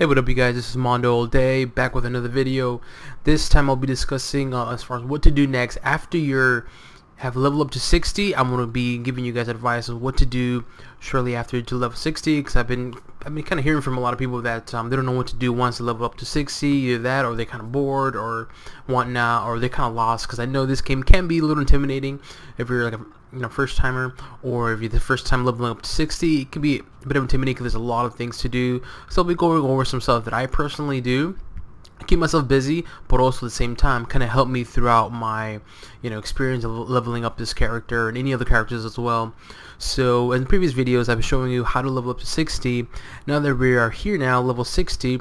Hey what up you guys? This is Mando all day back with another video. This time I'll be discussing uh, as far as what to do next after you have level up to 60 I'm to be giving you guys advice on what to do shortly after to level 60 because I've been I've been kind of hearing from a lot of people that um, they don't know what to do once they level up to 60 either that or they're kind of bored or whatnot or they're kind of lost because I know this game can be a little intimidating if you're like a you know first timer or if you're the first time leveling up to 60 it can be a bit of intimidating because there's a lot of things to do. So I'll be going over some stuff that I personally do keep myself busy but also at the same time kind of help me throughout my you know experience of leveling up this character and any other characters as well. So in previous videos I've been showing you how to level up to 60 now that we are here now level 60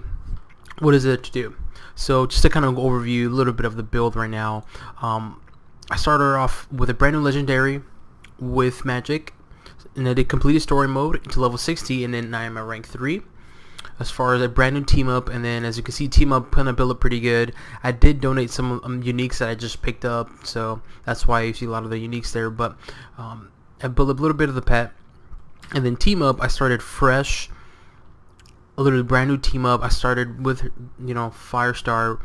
what is it to do? So just to kind of overview a little bit of the build right now um, I started off with a brand new legendary with Magik. And I did completed story mode to level 60 and then I am at rank 3 as far as a brand new team up and then as you can see team up kind of build up pretty good. I did donate some um, uniques that I just picked up so that's why you see a lot of the uniques there. But um, I built up a little bit of the pet. And then team up I started fresh. A little brand new team up. I started with you know Firestar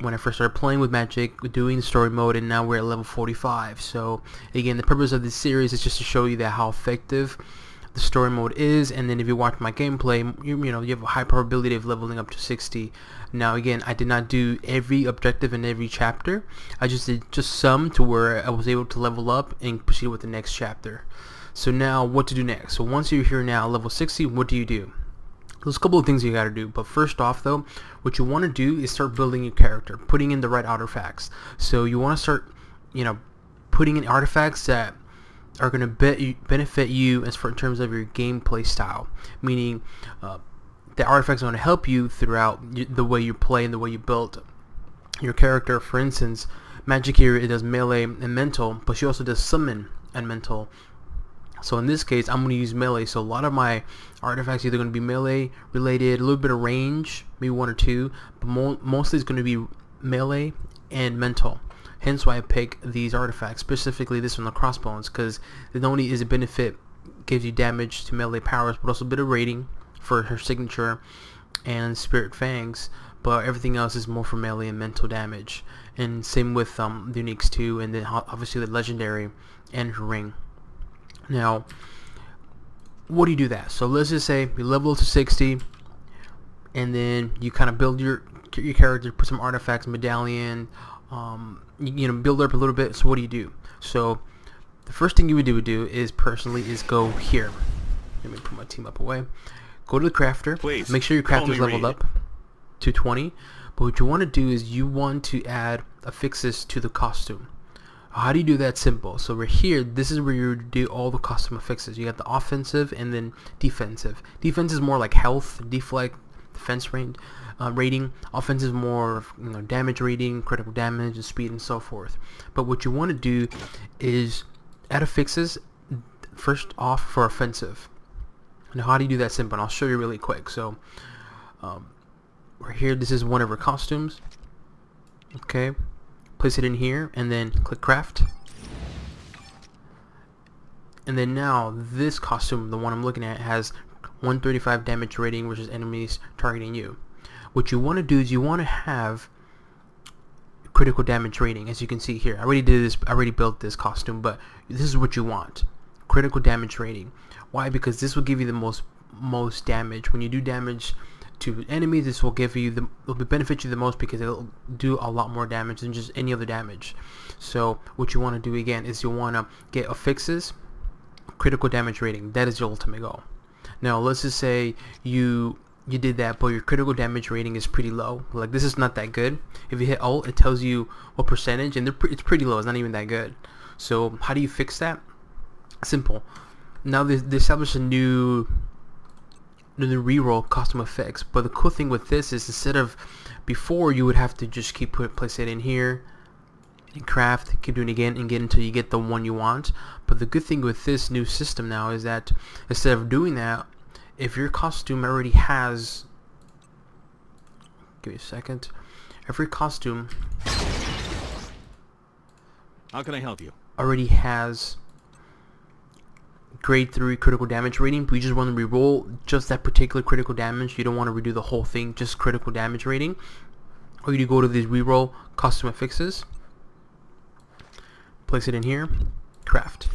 when I first started playing with Magik, doing story mode, and now we're at level 45. So again, the purpose of this series is just to show you that how effective the story mode is, and then if you watch my gameplay, you, you know you have a high probability of leveling up to 60. Now again, I did not do every objective in every chapter. I just did just some to where I was able to level up and proceed with the next chapter. So now, what to do next? So once you're here now, level 60, what do you do? There's a couple of things you got to do, but first off though, what you want to do is start building your character, putting in the right artifacts. So you want to start, you know, putting in artifacts that are going to be benefit you as for in terms of your gameplay style, meaning uh, the artifacts are going to help you throughout the way you play and the way you build your character. For instance, Magik here it does melee and mental, but she also does summon and mental so in this case, I'm going to use melee. So a lot of my artifacts either going to be melee related, a little bit of range, maybe one or two, but mo mostly it's going to be melee and mental. Hence why I pick these artifacts, specifically this one, the crossbones, because not only is a benefit, gives you damage to melee powers, but also a bit of rating for her signature and spirit fangs, but everything else is more for melee and mental damage. And same with um, the uniques too, and then obviously the legendary and her ring. Now, what do you do that? So let's just say you level to 60 and then you kind of build your your character, put some artifacts, medallion, um, you, you, know, build up a little bit. So what do you do? So the first thing you would do, would do is personally is go here. Let me put my team up away. Go to the crafter. Please, make sure your crafter is leveled up to 20. But what you want to do is you want to add affixes to the costume. How do you do that simple? So we're here, this is where you do all the custom fixes. You got the offensive and then defensive. Defense is more like health, deflect, defense range, uh, rating. Offense is more you know damage rating, critical damage, and speed and so forth. But what you want to do is add affixes first off for offensive. Now how do you do that simple? And I'll show you really quick. So um, we're here, this is one of our costumes. Okay, place it in here and then click craft. And then now this costume the one I'm looking at has 135 damage rating versus enemies targeting you. What you want to do is you want to have critical damage rating as you can see here. I already did this I already built this costume but this is what you want. Critical damage rating. Why? Because this will give you the most most damage. When you do damage to enemies this will give you the will benefit you the most because it'll do a lot more damage than just any other damage. So what you want to do again is you want to get affixes critical damage rating. That is your ultimate goal. Now let's just say you you did that but your critical damage rating is pretty low. Like this is not that good. If you hit alt it tells you what percentage and it's pretty low. It's not even that good. So how do you fix that? Simple. Now they, they established a new the reroll custom effects. But the cool thing with this is instead of before you would have to just keep put place it in here and craft keep doing it again and get until you get the one you want. But the good thing with this new system now is that instead of doing that if your costume already has give me a second every costume how can I help you? already has grade 3 critical damage rating, but you just want to reroll just that particular critical damage. You don't want to redo the whole thing, just critical damage rating. Or you go to these reroll custom fixes, place it in here, craft.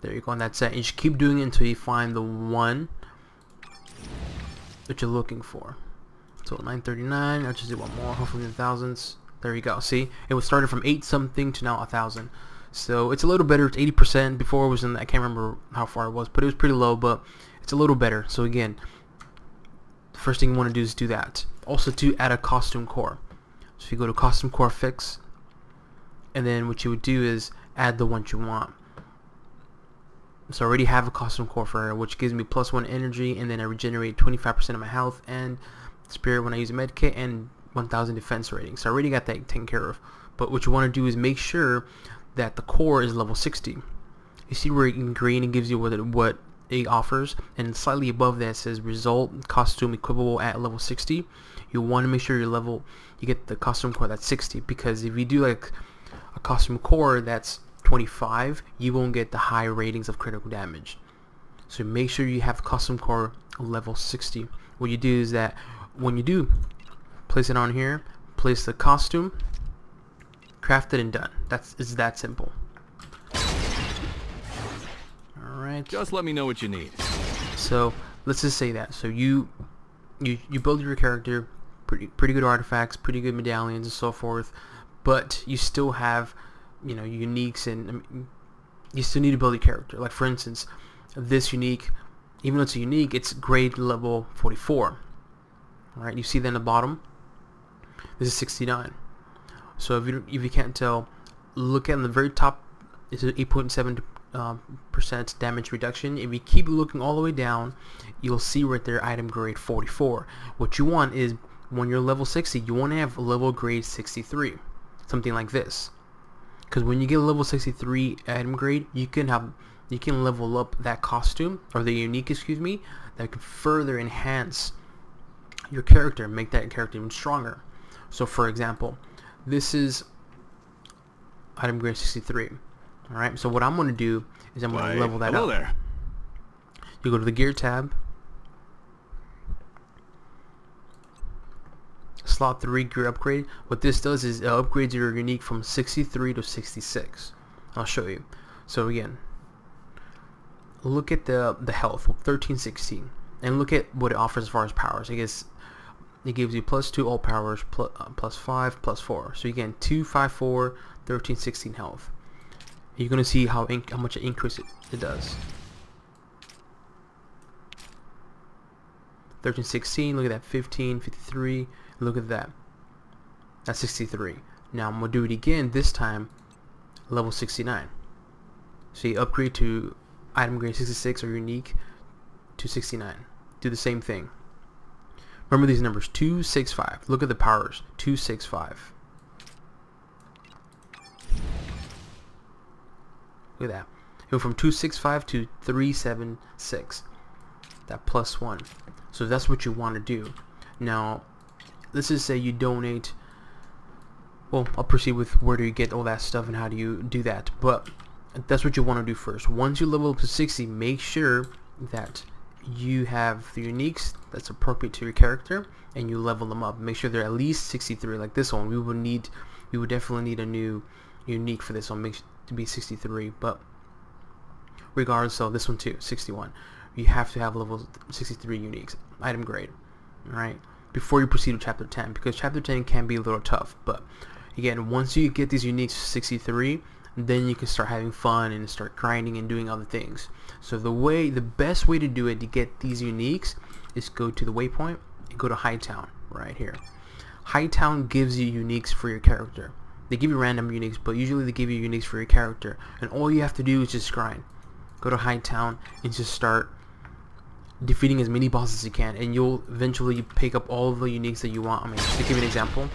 There you go, and that's it. You just keep doing it until you find the one that you're looking for. So 939, I'll just do one more, hopefully in the thousands. There you go, see? It was started from 8 something to now a thousand. So it's a little better, it's 80%. Before it was in, I can't remember how far it was, but it was pretty low, but it's a little better. So again, the first thing you want to do is do that. Also to add a costume core. So if you go to costume core fix, and then what you would do is add the ones you want. So I already have a costume core for her, which gives me plus one energy, and then I regenerate 25% of my health and spirit when I use a med kit, and 1000 defense rating. So I already got that taken care of. But what you want to do is make sure that the core is level 60. You see where in green it gives you what it, what it offers, and slightly above that says result costume equipable at level 60. You want to make sure your level, you get the costume core that's 60, because if you do like a costume core that's 25, you won't get the high ratings of critical damage. So make sure you have custom core level 60. What you do is that when you do place it on here, place the costume, craft it and done. That's it's that simple. Alright. Just let me know what you need. So let's just say that. So you you you build your character, pretty pretty good artifacts, pretty good medallions and so forth, but you still have you know uniques and I mean, you still need to build your character. Like for instance, this unique, even though it's a unique, it's grade level 44. All right, you see that in the bottom. This is 69. So if you if you can't tell, look at the very top. It's an 8.7 um, percent damage reduction. If you keep looking all the way down, you'll see right there item grade 44. What you want is when you're level 60, you want to have level grade 63, something like this because when you get a level 63 item grade you can have you can level up that costume or the unique excuse me that can further enhance your character make that character even stronger so for example this is item grade 63 alright so what I'm going to do is I'm going to level that hello up. there. you go to the gear tab. Slot 3 gear upgrade. What this does is it upgrades your unique from 63 to 66 I'll show you. So again look at the the health 1316 and look at what it offers as far as powers. I guess it gives you plus 2 all powers plus, uh, plus 5 plus 4 so again 2 5 4 13 16 health you're gonna see how how much increase it, it does 13 16 look at that 15 53 Look at that. That's 63. Now I'm going to do it again, this time level 69. So you upgrade to item grade 66 or unique to 69. Do the same thing. Remember these numbers, 265. Look at the powers, 265. Look at that. It went from 265 to 376. That plus one. So that's what you want to do. Now, let's just say you donate well I'll proceed with where do you get all that stuff and how do you do that but that's what you want to do first once you level up to 60 make sure that you have the uniques that's appropriate to your character and you level them up. Make sure they're at least 63 like this one. We would need we would definitely need a new unique for this one make sure to be 63 but regardless so this one too 61 you have to have level 63 uniques. Item grade alright? Before you proceed to chapter 10 because chapter 10 can be a little tough but again once you get these uniques 63 then you can start having fun and start grinding and doing other things. So the way the best way to do it to get these uniques is go to the waypoint and go to Hightown right here. Hightown gives you uniques for your character. They give you random uniques but usually they give you uniques for your character. And all you have to do is just grind. Go to Hightown and just start defeating as many bosses as you can and you'll eventually pick up all the uniques that you want. I mean, to give you an example,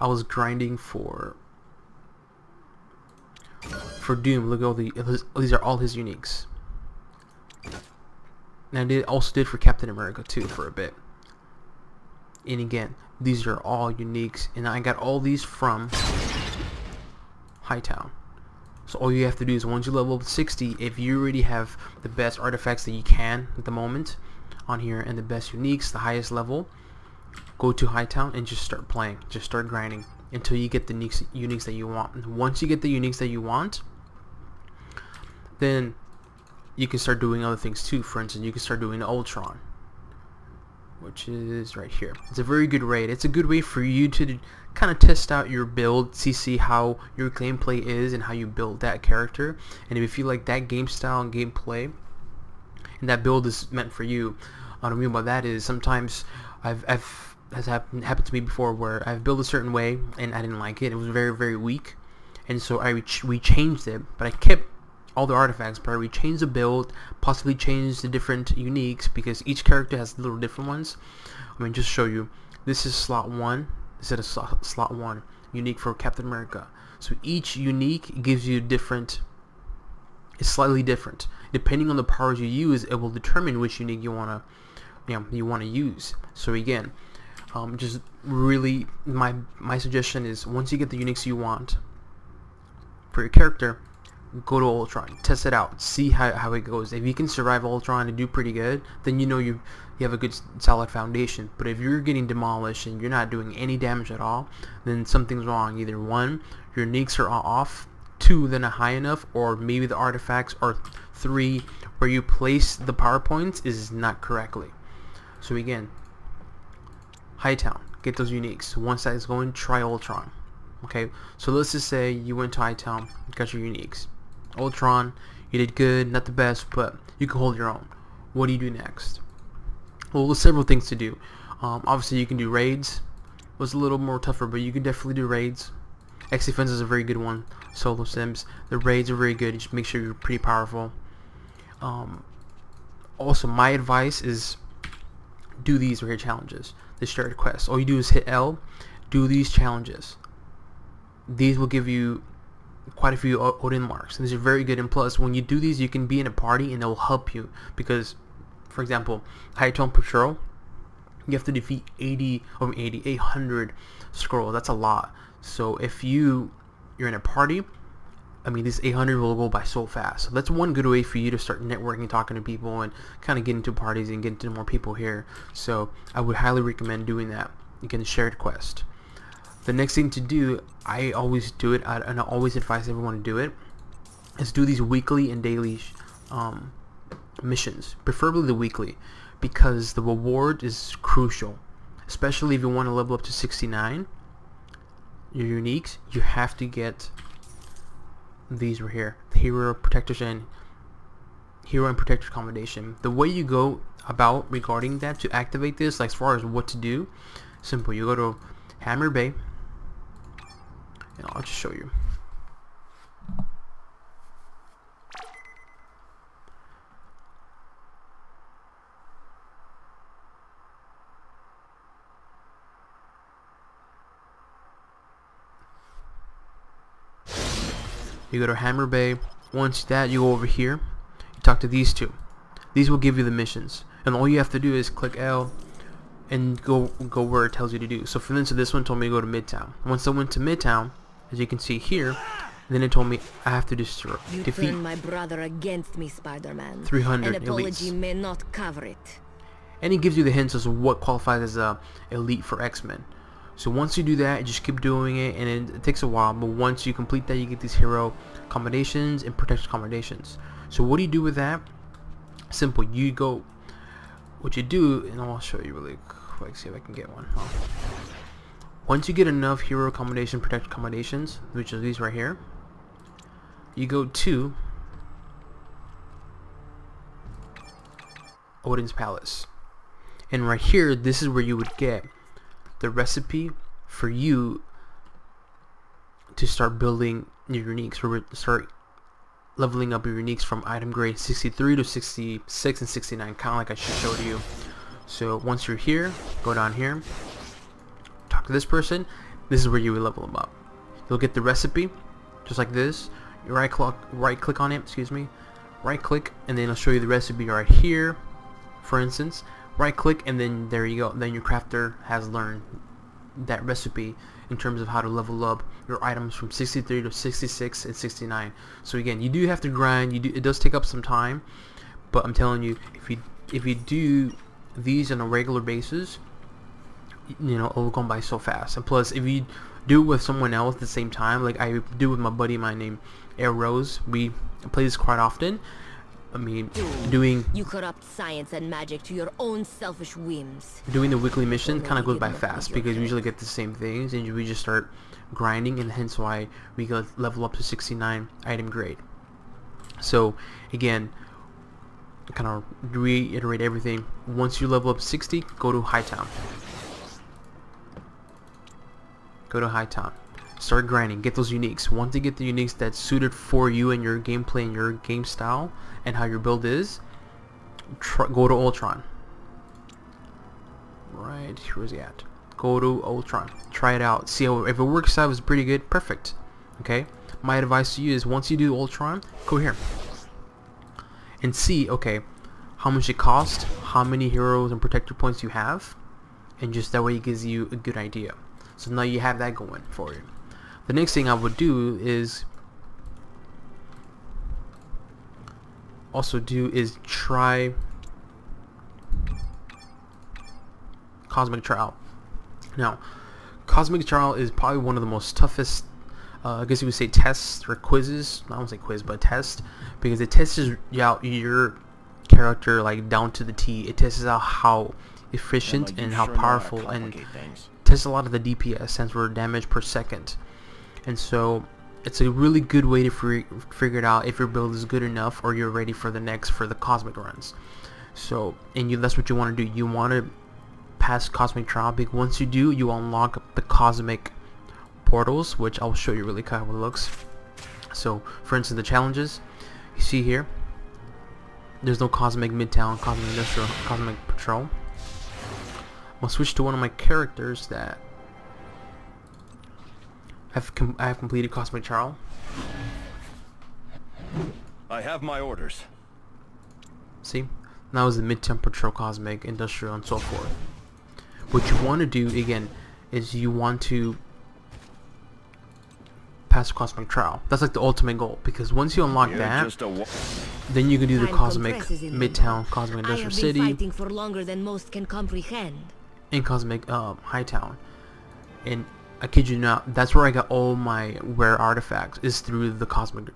I was grinding for for Doom. Look at all the these are all his uniques. And did also did for Captain America too for a bit. And again, these are all uniques and I got all these from Hightown. So all you have to do is once you level up 60, if you already have the best artifacts that you can at the moment on here and the best uniques, the highest level, go to Hightown and just start playing. Just start grinding until you get the uniques, uniques that you want. Once you get the uniques that you want, then you can start doing other things too. For instance, you can start doing Ultron which is right here. It's a very good raid. It's a good way for you to kind of test out your build, see see how your gameplay is and how you build that character. And if you feel like that game style and gameplay and that build is meant for you, what I mean by that is sometimes I've, I've has happened happened to me before where I've built a certain way and I didn't like it. It was very very weak, and so I we changed it, but I kept all the artifacts, but we change the build, possibly change the different uniques because each character has little different ones. I mean, just show you. This is slot one. This is slot, slot one, unique for Captain America. So each unique gives you different. It's slightly different depending on the powers you use. It will determine which unique you wanna, you know, you wanna use. So again, um, just really my my suggestion is once you get the uniques you want for your character go to Ultron, test it out, see how, how it goes. If you can survive Ultron and do pretty good, then you know you you have a good solid foundation. But if you're getting demolished and you're not doing any damage at all, then something's wrong. Either one, your uniques are off, two, they're not high enough, or maybe the artifacts, or three, where you place the power points is not correctly. So again, Hightown, get those uniques. Once that is going, try Ultron. Okay, so let's just say you went to Hightown, got your uniques. Ultron, you did good, not the best, but you can hold your own. What do you do next? Well, there's several things to do. Um, obviously, you can do raids. It was a little more tougher, but you can definitely do raids. X Defense is a very good one. Solo Sims. The raids are very good. Just make sure you're pretty powerful. Um, also, my advice is do these rare challenges. The shared quests. All you do is hit L. Do these challenges. These will give you quite a few Odin marks. These are very good. And plus, when you do these, you can be in a party and it will help you. Because, for example, Hightown Patrol, you have to defeat 80 or 80, 800 scrolls. That's a lot. So if you you're in a party, I mean, this 800 will go by so fast. So that's one good way for you to start networking, talking to people, and kind of get into parties and get into more people here. So I would highly recommend doing that. Again, share shared quest the next thing to do I always do it and I always advise everyone to do it is do these weekly and daily um, missions preferably the weekly because the reward is crucial especially if you want to level up to 69 your uniques you have to get these were here. The hero protectors and hero and protector accommodation. The way you go about regarding that to activate this like as far as what to do simple. You go to Hammer Bay and I'll just show you. You go to Hammer Bay. Once that, you go over here. You talk to these two. These will give you the missions. And all you have to do is click L and go go where it tells you to do. So for instance, this one told me to go to Midtown. Once I went to Midtown, as you can see here. then it told me I have to destroy, you defeat my brother against me, Spider-Man. 300 An apology elites. may not cover it. And it gives you the hints as to what qualifies as a elite for X-Men. So once you do that, just keep doing it, and it, it, takes a while. But once you complete that, you get these hero commendations and protection commendations. So what do you do with that? Simple. You go. What you do, and I'll show you really quick. See if I can get one. Oh. Once you get enough hero combination protect combinations, which are these right here, you go to Odin's Palace. And right here, this is where you would get the recipe for you to start building your uniques, or start leveling up your uniques from item grade 63 to 66 and 69, kind of like I showed you. So once you're here, go down here, talk to this person, this is where you will level them up. You'll get the recipe, just like this. You right click, right click on it, excuse me, right click, and then it'll show you the recipe right here, for instance. Right click, and then there you go. Then your crafter has learned that recipe, in terms of how to level up your items from 63 to 66 and 69 so again you do have to grind. You do it does take up some time but I'm telling you if you if you do these on a regular basis you know it'll go by so fast. And plus if you do it with someone else at the same time like I do with my buddy my name Air Rose we play this quite often I mean doing You corrupt science and magic to your own selfish whims. doing the weekly mission kind of goes by fast because we usually get the same things and we just start grinding and hence why we go level up to 69 item grade. So again kind of reiterate everything. Once you level up 60 go to Hightown. Go to Hightown start grinding get those uniques. Once you get the uniques that's suited for you and your gameplay and your game style and how your build is go to Ultron. Right where's he at go to Ultron. Try it out. See how if it works out it's pretty good. Perfect. Okay? My advice to you is once you do Ultron go here. And see okay how much it costs how many heroes and protector points you have and just that way it gives you a good idea. So now you have that going for you the next thing I would do is also do is try Cosmic Trial. Now, Cosmic Trial is probably one of the most toughest, uh, I guess you would say tests or quizzes. I don't say quiz, but test because it tests out your character like down to the T. It tests out how efficient Emma, you and how sure know how to powerful and things. tests a lot of the DPS stands for damage per second and so it's a really good way to figure it out if your build is good enough or you're ready for the next for the cosmic runs. So and you that's what you want to do. You want to pass cosmic because once you do you unlock the cosmic portals which I'll show you really kind of how it looks. So for instance the challenges you see here there's no cosmic midtown cosmic industrial cosmic patrol. I'll switch to one of my characters that I've com I have completed Cosmic Trial. I have my orders. See, now is the Midtown Patrol, Cosmic, Industrial, and so forth. What you want to do again is you want to pass Cosmic Trial. That's like the ultimate goal because once you unlock You're that, just a wa- then you can do the Time Cosmic Midtown. Cosmic Industrial City, fighting for longer than most can comprehend. and Cosmic um, Hightown. And I kid you not, that's where I got all my rare artifacts is through the Cosmic